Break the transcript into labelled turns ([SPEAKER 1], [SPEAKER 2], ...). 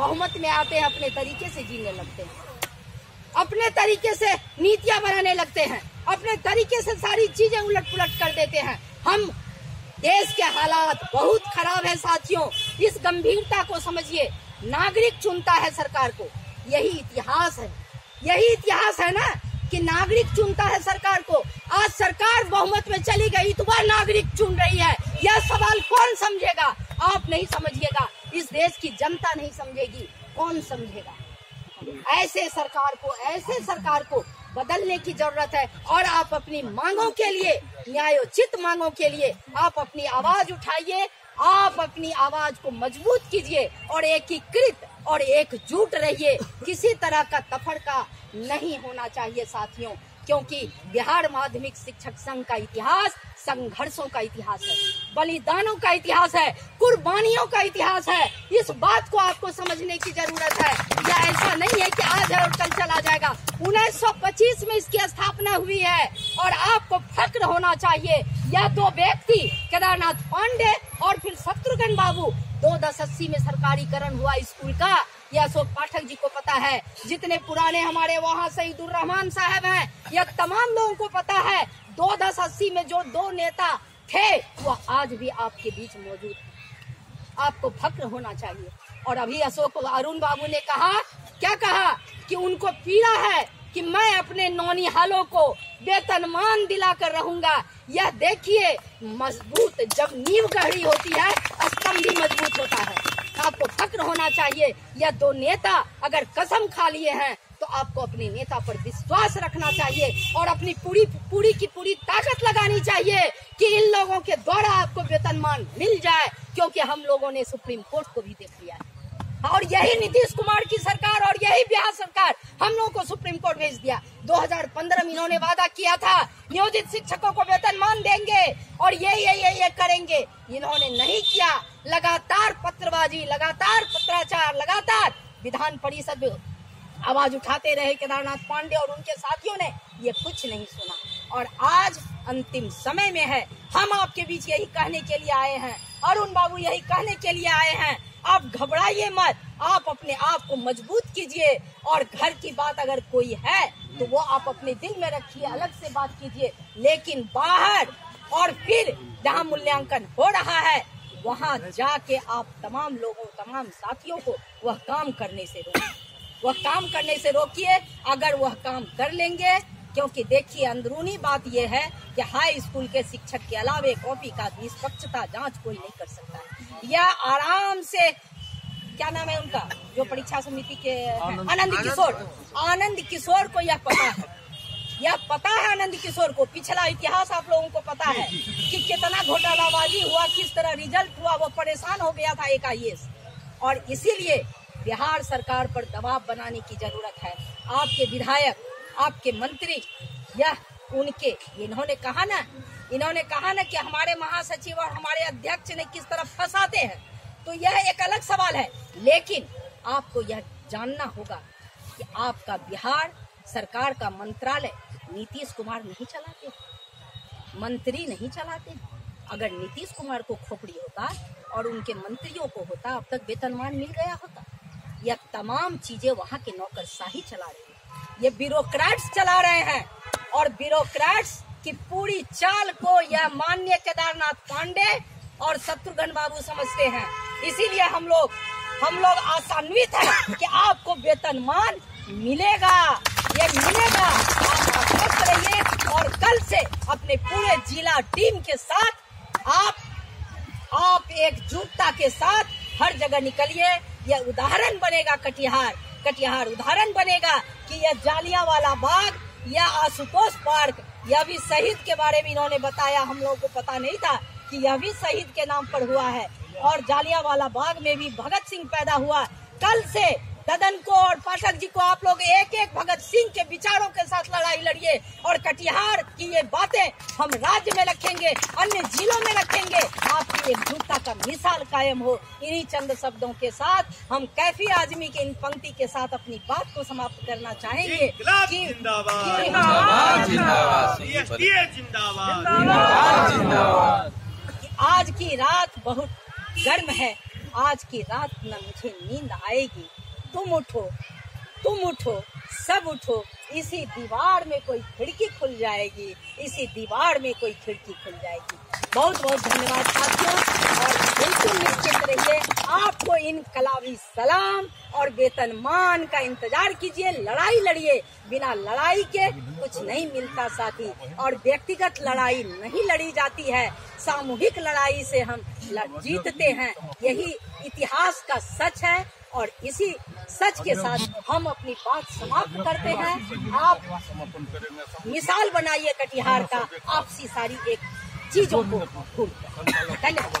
[SPEAKER 1] बहुमत में आते हैं, अपने तरीके से जीने लगते हैं। अपने तरीके से नीतियाँ बनाने लगते हैं। अपने तरीके से सारी चीज़ें उलट पुलट कर देते हैं। हम देश के हालात बहुत खराब है, साथियों। इस गंभीरता को समझिए। नागरिक चुनता है सरकार को। यही इतिहास है। यही इतिहास है ना कि नागरिक चुनता है सरकार को। आज सरकार बहुमत में चली गई तो वह नागरिक चुन रही है। यह सवाल कौन समझेगा? आप नहीं समझिएगा। देश की जनता नहीं समझेगी, कौन समझेगा? ऐसे सरकार को, ऐसे सरकार को बदलने की ज़रूरत है और आप अपनी मांगों के लिए, न्यायोचित मांगों के लिए आप अपनी आवाज़ उठाइए, आप अपनी आवाज़ को मज़बूत कीजिए और एकीकृत और एकजुट रहिए। किसी तरह का तफड़का नहीं होना चाहिए साथियों। क्योंकि बिहार माध्यमिक शिक्षक संघ का इतिहास संघर्षों का इतिहास है, बलिदानों का इतिहास है, कुर्बानियों का इतिहास है। इस बात को आपको समझने की ज़रूरत है। यह ऐसा नहीं है कि आज है और कल चला जाएगा। 1925 में इसकी स्थापना हुई है और आपको फक्र होना चाहिए। यह दो व्यक्ति, केदारनाथ पांडे और फिर शत्रुघ्न बाबू, दो दस अस्सी में सरकारीकरण हुआ स्कूल का। यह अशोक पाठक जी को पता है, जितने पुराने हमारे वहाँ शहीदुर रहमान साहब हैं यह तमाम लोगों को पता है, दो दस अस्सी में जो दो नेता थे वह आज भी आपके बीच मौजूद है। आपको फक्र होना चाहिए। और अभी अशोक अरुण बाबू ने कहा, क्या कहा? कि उनको पीड़ा है कि मैं अपने नौनिहालों को वेतनमान दिलाकर रहूँगा। यह देखिए, मज़बूत जब नींव गहरी होती है, स्तंभ भी मज़बूत होता है। आपको फक्र होना चाहिए। यह दो नेता अगर कसम खा लिए हैं तो आपको अपने नेता पर विश्वास रखना चाहिए और अपनी पूरी पूरी की पूरी ताकत लगानी चाहिए कि इन लोगों के द्वारा आपको वेतनमान मिल जाए, क्योंकि हम लोगों ने सुप्रीम कोर्ट को भी देख लिया और यही नीतीश कुमार की सरकार और यही बिहार सरकार हम लोगों को सुप्रीम कोर्ट भेज दिया। 2015 में इन्होंने वादा किया था, नियोजित शिक्षकों को वेतनमान देंगे और ये ये ये ये करेंगे। इन्होंने नहीं किया। लगातार पत्रबाजी, लगातार पत्राचार, लगातार विधान परिषद आवाज़ उठाते रहे केदारनाथ पांडे और उनके साथियों ने, ये कुछ नहीं सुना। और आज अंतिम समय में है। हम आपके बीच यही कहने के लिए आए हैं। अरुण बाबू यही कहने के लिए आए हैं। आप घबराइए मत। आप अपने आप को मज़बूत कीजिए। और घर की बात अगर कोई है तो वो आप अपने दिल में रखिए, अलग से बात कीजिए। लेकिन बाहर और फिर जहाँ मूल्यांकन हो रहा है वहाँ जाके आप तमाम लोगों तमाम साथियों को वह काम करने से रोकिए वह काम करने से रोकिए। अगर वह काम कर लेंगे क्योंकि देखिए अंदरूनी बात यह है कि हाई स्कूल के शिक्षक के अलावे कॉपी का निष्पक्षता जाँच कोई नहीं कर सकता। यह आराम से क्या नाम है उनका जो परीक्षा समिति के आनंद किशोर। आनंद किशोर को यह पता है। यह पता है आनंद किशोर को। पिछला इतिहास आप लोगों को पता है कि कितना घोटालाबाजी हुआ किस तरह रिज़ल्ट हुआ वो परेशान हो गया था एक आई और इसीलिए बिहार सरकार पर दबाव बनाने की ज़रूरत है। आपके विधायक आपके मंत्री यह उनके इन्होंने कहा ना इन्होंने कहा ना कि हमारे महासचिव और हमारे अध्यक्ष ने किस तरह फंसाते हैं। तो यह एक अलग सवाल है। लेकिन आपको यह जानना होगा कि आपका बिहार सरकार का मंत्रालय नीतीश कुमार नहीं चलाते, मंत्री नहीं चलाते। अगर नीतीश कुमार को खोपड़ी होता और उनके मंत्रियों को होता, अब तक वेतनमान मिल गया होता। यह तमाम चीज़ें वहाँ के नौकरशाही चला रहे हैं। ये ब्यूरोक्रेट्स चला रहे हैं और ब्यूरोक्रेट्स की पूरी चाल को यह मान्य केदारनाथ पांडे और शत्रुघ्न बाबू समझते हैं। इसीलिए हम लोग हम लोग आशान्वित हैं कि आपको वेतनमान मिलेगा। ये मिलेगा। आश्वस्त रहिए और कल से अपने पूरे जिला टीम के साथ आप आप एकजुटता के साथ हर जगह निकलिए। यह उदाहरण बनेगा कटिहार। कटिहार उदाहरण बनेगा कि यह जालिया वाला बाग या आशुतोष पार्क, यह भी शहीद के बारे में इन्होंने बताया। हम लोगों को पता नहीं था कि यह भी शहीद के नाम पर हुआ है। और जालिया वाला बाग में भी भगत सिंह पैदा हुआ। कल से ददन को और पाठक जी को आप लोग एक एक भगत सिंह के विचारों के साथ लड़ाई लड़िए और कटिहार की ये बातें हम राज्य में रखेंगे अन्य जिलों में रखेंगे। आपकी एकजुटता का मिसाल कायम हो। इन्हीं चंद शब्दों के साथ हम कैफी आजमी के इन पंक्ति के साथ अपनी बात को समाप्त करना चाहेंगे।
[SPEAKER 2] इनकलाब
[SPEAKER 1] कि-
[SPEAKER 2] जिंदाबाद।
[SPEAKER 3] जिंदाबाद जिंदाबाद।
[SPEAKER 2] सीएसटीए जिंदाबाद।
[SPEAKER 1] कि आज की रात बहुत गर्म है। आज की रात न मुझे नींद आएगी। तुम उठो तुम उठो, सब उठो। इसी दीवार में कोई खिड़की खुल जाएगी, इसी दीवार में कोई खिड़की खुल जाएगी। बहुत बहुत धन्यवाद साथियों और बिल्कुल निश्चित रहिए आपको इनकलाबी सलाम और वेतन मान का इंतज़ार कीजिए, लड़ाई लड़िए। बिना लड़ाई के कुछ नहीं मिलता साथी। और व्यक्तिगत लड़ाई नहीं लड़ी जाती है। सामूहिक लड़ाई से हम जीतते हैं। यही इतिहास का सच है और इसी सच के साथ हम अपनी बात समाप्त करते हैं। आप मिसाल बनाइए कटिहार का आपसी सारी एक चीज़ों को धन्यवाद।